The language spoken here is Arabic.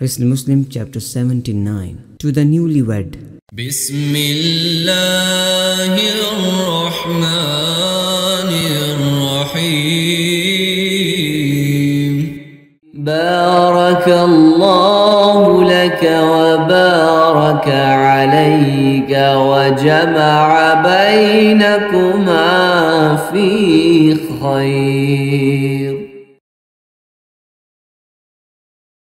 Hisn المسلم chapter 79 To the newlywed. بسم الله الرحمن الرحيم بارك الله لك وبارك عليك وجمع بينكما في خير